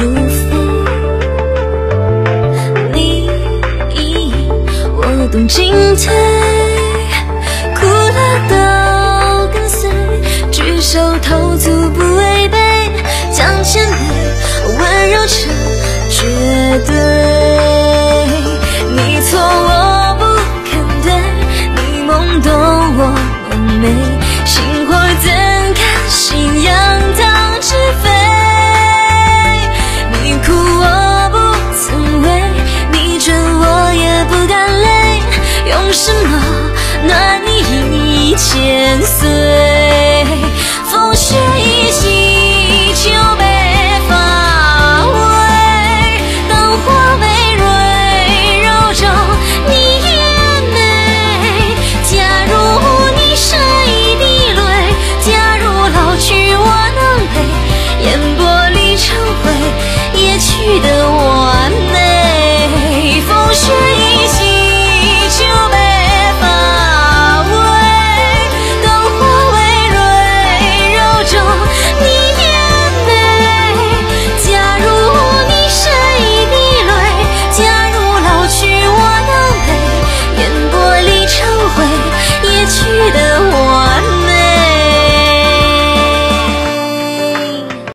路飞你我懂进退，苦乐都跟随，举手投足不违背，将谦卑温柔成绝对。你错我不肯对，你懵懂我蒙昧，心。